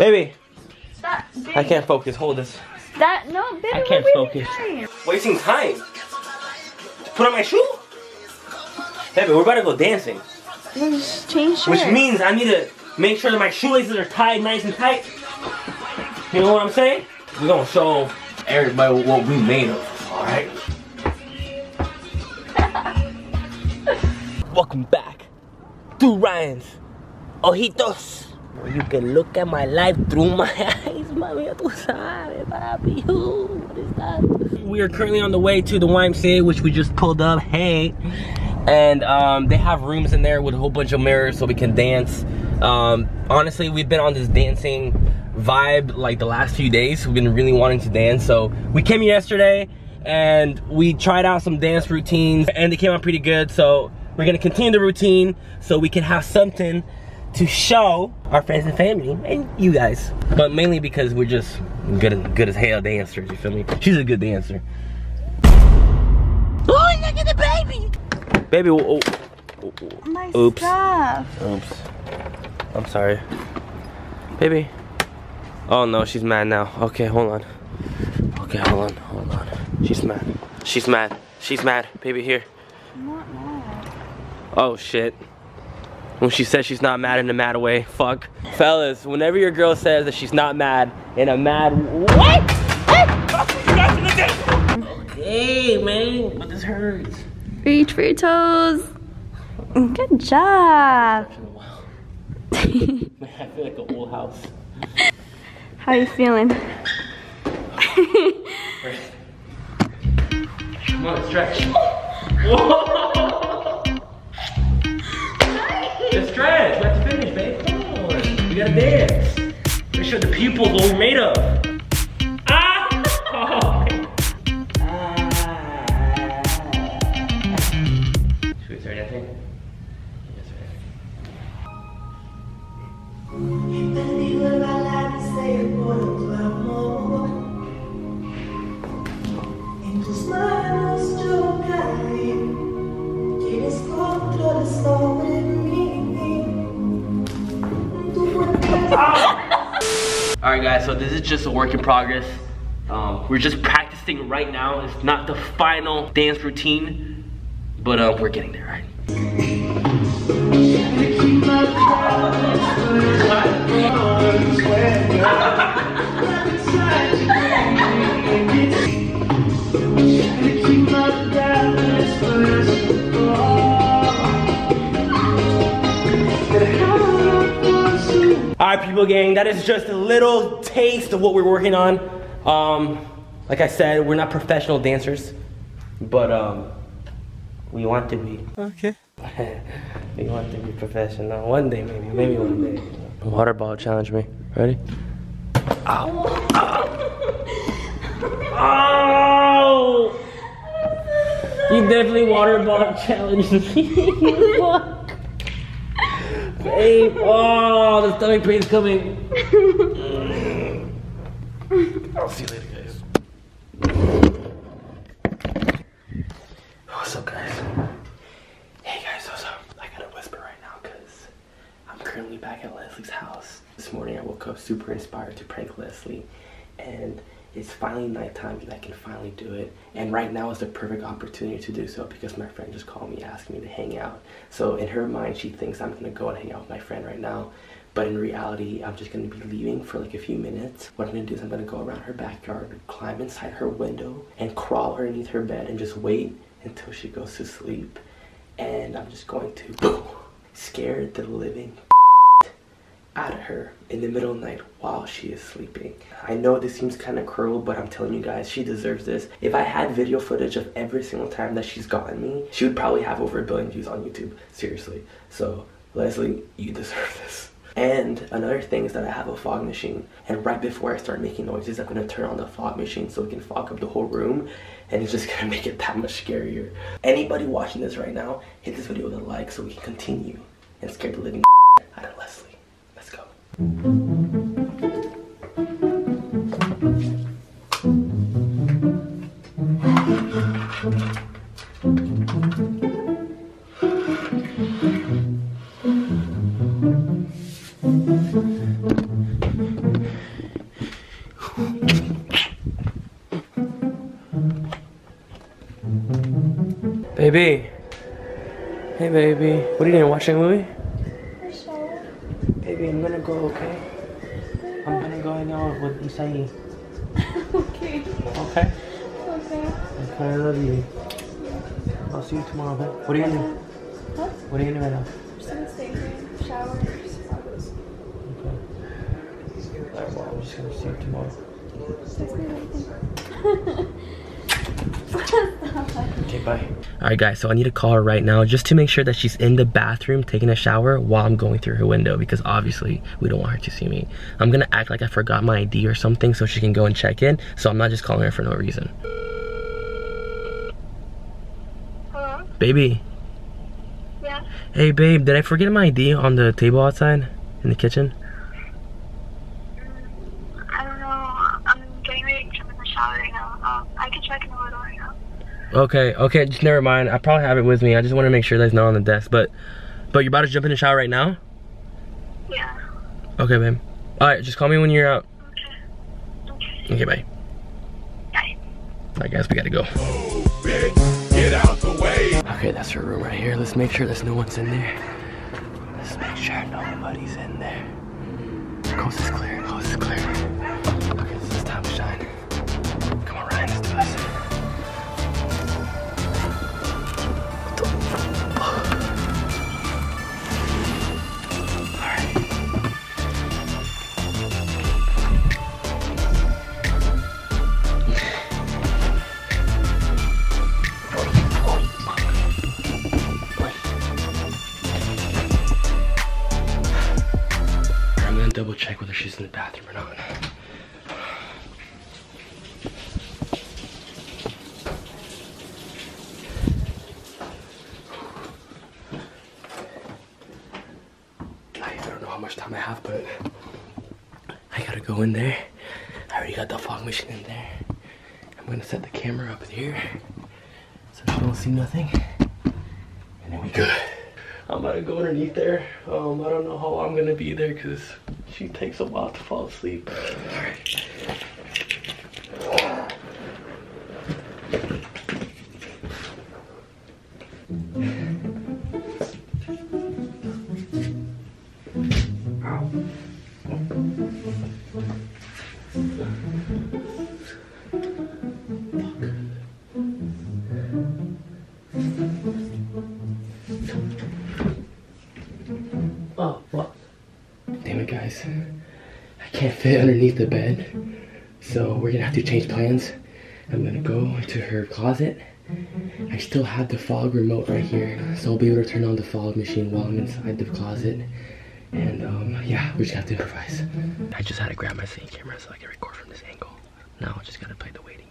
Baby, Stop. Baby. I can't focus. Hold this. That no, baby. I can't focus. time. Wasting time. To put on my shoe? Baby, we're about to go dancing. Then just change shirts. Which means I need to make sure that my shoelaces are tied nice and tight. You know what I'm saying? We're gonna show everybody what we made of, alright? Welcome back to Ryan's Ojitos. You can look at my life through my eyes, mami. Tú sabes, papi. What is that? We are currently on the way to the YMCA, which we just pulled up. Hey. And um, they have rooms in there with a whole bunch of mirrors so we can dance. Um, honestly, we've been on this dancing vibe like the last few days. We've been really wanting to dance. So we came yesterday and we tried out some dance routines and they came out pretty good. So we're gonna continue the routine so we can have something to show our friends and family and you guys. But mainly because we're just good, good as hell dancers, you feel me? She's a good dancer. Oh, look at the baby! Baby, oh, oh, oh, oh. My Oops. stuff. Oops. I'm sorry. Baby. Oh no, she's mad now. Okay, hold on. Okay, hold on, hold on. She's mad. She's mad. She's mad. Baby, here. I'm not mad. Oh shit. When she says she's not mad in a mad way, fuck. Fellas, whenever your girl says that she's not mad in a mad what? Hey man, but this hurts. Reach for your toes. Good job. Man, I feel like an old house. How you feeling? Come on, stretch. Whoa! Stretch. We have to finish, babe. Come on. We gotta dance. Make sure the people what we're made of. Cuerpo Alright guys, so this is just a work in progress. Um, we're just practicing right now. It's not the final dance routine, but uh, we're getting there, right? Alright gang, that is just a little taste of what we're working on. Um, like I said, we're not professional dancers, but um, we want to be. Okay. we want to be professional. One day maybe, maybe one day. Water ball challenge me. Ready? Ow. Ow. You definitely water ball challenged me. Babe, oh, the stomach pain's coming. I'll see you later, guys. What's up, guys? Hey, guys, what's up? I gotta whisper right now because I'm currently back at Leslie's house. This morning, I woke up super inspired to prank Leslie, and it's finally nighttime and I can finally do it. And right now is the perfect opportunity to do so because my friend just called me asking me to hang out. So in her mind, she thinks I'm gonna go and hang out with my friend right now. But in reality, I'm just gonna be leaving for like a few minutes. What I'm gonna do is I'm gonna go around her backyard, climb inside her window, and crawl underneath her bed and just wait until she goes to sleep. And I'm just going to scare the living of her in the middle of the night while she is sleeping. I know this seems kind of cruel, but I'm telling you guys, she deserves this. If I had video footage of every single time that she's gotten me, she would probably have over a billion views on YouTube. Seriously. So, Leslie, you deserve this. And another thing is that I have a fog machine. And right before I start making noises, I'm gonna turn on the fog machine so it can fog up the whole room. And it's just gonna make it that much scarier. Anybody watching this right now, hit this video with a like so we can continue and scare the living Baby. Hey, baby. What are you doing? Watching a movie? Baby, I'm gonna go, okay? I'm gonna go hang out with Usagi. Okay. Okay? Okay. Okay, I love you. I'll see you tomorrow, okay? What are you gonna do? Huh? What are you gonna do right now? Just gonna stay here, shower. Okay. Alright, well, I'm just gonna see you tomorrow. Okay, bye. Alright, guys, so I need to call her right now just to make sure that she's in the bathroom taking a shower while I'm going through her window because obviously we don't want her to see me. I'm gonna act like I forgot my ID or something so she can go and check in, so I'm not just calling her for no reason. Hello? Baby. Yeah? Hey, babe, did I forget my ID on the table outside in the kitchen? I don't know. I'm getting ready to jump in the shower right now. Um, I can check in a little right now. Okay, okay, just never mind. I probably have it with me. I just want to make sure that it's not on the desk, but but you're about to jump in the shower right now? Yeah. Okay, babe. Alright, just call me when you're out. Okay. Okay. Okay, bye. Bye. I guess we gotta go. Get out the way. Okay, that's her room right here. Let's make sure there's no one's in there. Let's make sure nobody's in there. Coast is clear, coast is clear. Much time I have, but I gotta go in there. I already got the fog machine in there. I'm gonna set the camera up here so she don't see nothing. And then we good. I'm gonna go underneath there. Um, I don't know how I'm gonna be there because she takes a while to fall asleep. Alright. Oh, what? Damn it, guys. I can't fit underneath the bed. So we're gonna have to change plans. I'm gonna go into her closet. I still have the fog remote right here. So I'll be able to turn on the fog machine while I'm inside the closet. And um, yeah, we just have to improvise. I just had to grab my same camera so I can record from this angle. Now I just gotta play the waiting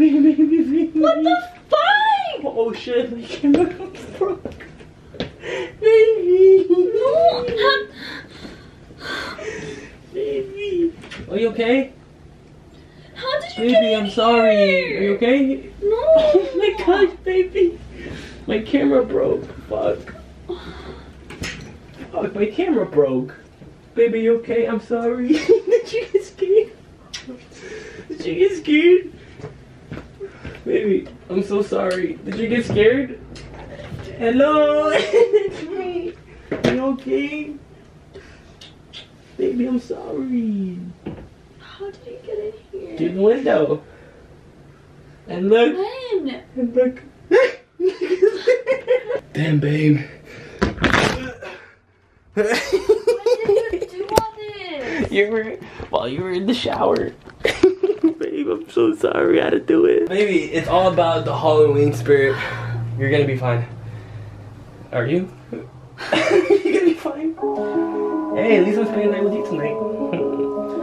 What the fuck? Oh shit, my camera broke. Baby. No. Baby. Are you okay? How did you get Baby, I'm sorry. here? Are you okay? No. Oh my gosh, baby. My camera broke. Fuck. Fuck, my camera broke. Baby, you okay? I'm sorry. Did you get scared? Did you get scared? Baby, I'm so sorry. Did you get scared? Hello? it's me. Are you okay? Baby, I'm sorry. How did you get in here? Through the window. And look. When? And look. Damn, babe. When did you do all this? you were while you were in the shower. Babe, I'm so sorry I had to do it. Baby, it's all about the Halloween spirit. You're gonna be fine. Are you? You're gonna be fine. Hey, at least I'm spending the night with you tonight.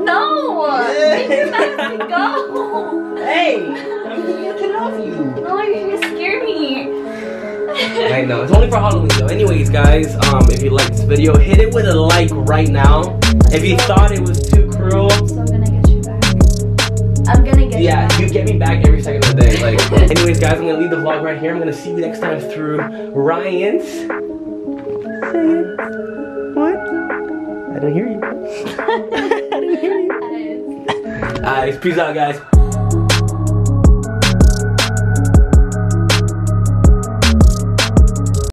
No! Yeah. Make your mask go! hey, I'm looking off you. No, you're gonna scare me. I know. It's only for Halloween though. Anyways, guys, um, if you liked this video, hit it with a like right now. If you thought it was too anyways, guys, I'm gonna leave the vlog right here. I'm gonna see you next time through Ryan's. What? I didn't hear you. I didn't hear you. Alright, peace out, guys.